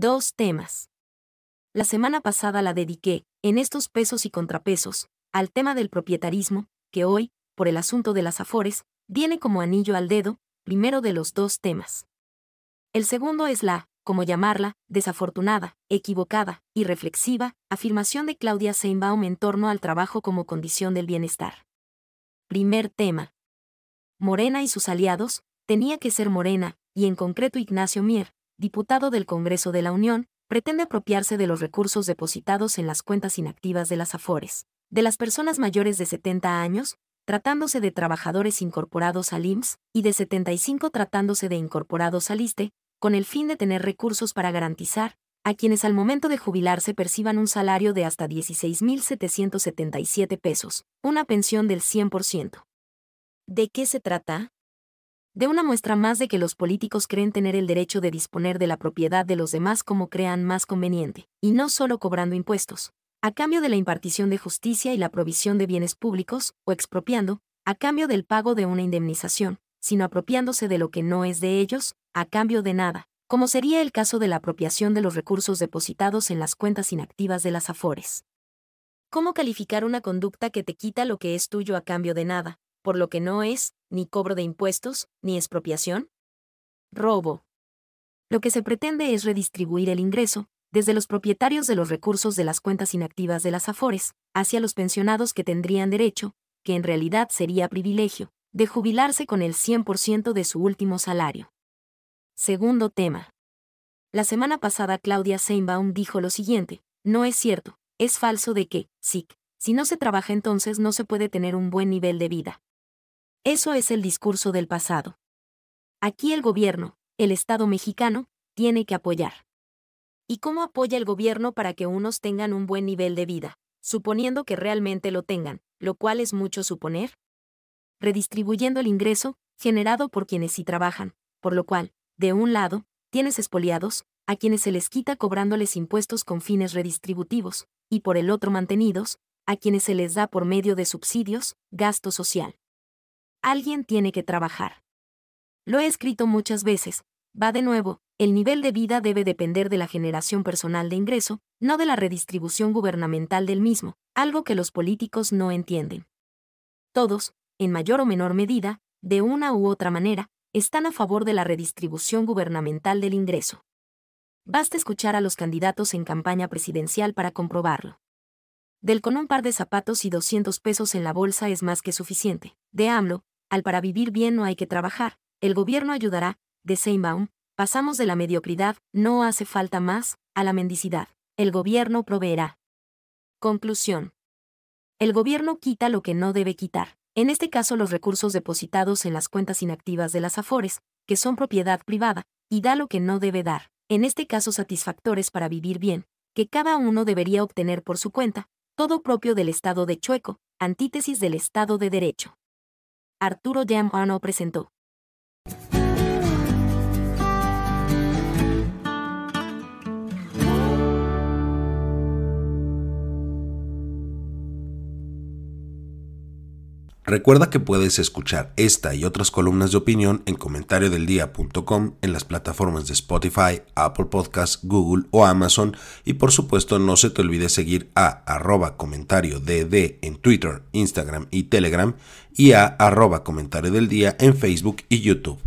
Dos temas. La semana pasada la dediqué, en estos pesos y contrapesos, al tema del propietarismo, que hoy, por el asunto de las afores, viene como anillo al dedo, primero de los dos temas. El segundo es la, como llamarla, desafortunada, equivocada, irreflexiva, afirmación de Claudia Seinbaum en torno al trabajo como condición del bienestar. Primer tema. Morena y sus aliados, tenía que ser Morena, y en concreto Ignacio Mier, diputado del Congreso de la Unión, pretende apropiarse de los recursos depositados en las cuentas inactivas de las AFORES, de las personas mayores de 70 años, tratándose de trabajadores incorporados al IMSS, y de 75 tratándose de incorporados al ISTE, con el fin de tener recursos para garantizar, a quienes al momento de jubilarse perciban un salario de hasta 16.777 pesos, una pensión del 100%. ¿De qué se trata? De una muestra más de que los políticos creen tener el derecho de disponer de la propiedad de los demás como crean más conveniente, y no solo cobrando impuestos, a cambio de la impartición de justicia y la provisión de bienes públicos, o expropiando, a cambio del pago de una indemnización, sino apropiándose de lo que no es de ellos, a cambio de nada, como sería el caso de la apropiación de los recursos depositados en las cuentas inactivas de las AFORES. ¿Cómo calificar una conducta que te quita lo que es tuyo a cambio de nada, por lo que no es, ni cobro de impuestos, ni expropiación? Robo. Lo que se pretende es redistribuir el ingreso, desde los propietarios de los recursos de las cuentas inactivas de las AFORES, hacia los pensionados que tendrían derecho, que en realidad sería privilegio, de jubilarse con el 100% de su último salario. Segundo tema. La semana pasada Claudia Seinbaum dijo lo siguiente, no es cierto, es falso de que, sí, si no se trabaja entonces no se puede tener un buen nivel de vida. Eso es el discurso del pasado. Aquí el gobierno, el Estado mexicano, tiene que apoyar. ¿Y cómo apoya el gobierno para que unos tengan un buen nivel de vida? Suponiendo que realmente lo tengan, lo cual es mucho suponer. Redistribuyendo el ingreso, generado por quienes sí trabajan, por lo cual, de un lado, tienes expoliados, a quienes se les quita cobrándoles impuestos con fines redistributivos, y por el otro mantenidos, a quienes se les da por medio de subsidios, gasto social. Alguien tiene que trabajar. Lo he escrito muchas veces, va de nuevo, el nivel de vida debe depender de la generación personal de ingreso, no de la redistribución gubernamental del mismo, algo que los políticos no entienden. Todos, en mayor o menor medida, de una u otra manera, están a favor de la redistribución gubernamental del ingreso. Basta escuchar a los candidatos en campaña presidencial para comprobarlo. Del con un par de zapatos y 200 pesos en la bolsa es más que suficiente. De AMLO, al para vivir bien no hay que trabajar, el gobierno ayudará, de Seinbaum, pasamos de la mediocridad, no hace falta más, a la mendicidad. El gobierno proveerá. Conclusión. El gobierno quita lo que no debe quitar, en este caso los recursos depositados en las cuentas inactivas de las AFORES, que son propiedad privada, y da lo que no debe dar, en este caso satisfactores para vivir bien, que cada uno debería obtener por su cuenta, todo propio del Estado de Chueco, antítesis del Estado de Derecho. Arturo Arno presentó. Recuerda que puedes escuchar esta y otras columnas de opinión en comentariodeldia.com en las plataformas de Spotify, Apple Podcasts, Google o Amazon y por supuesto no se te olvide seguir a arroba comentario dd en Twitter, Instagram y Telegram y a arroba comentario del día en Facebook y YouTube.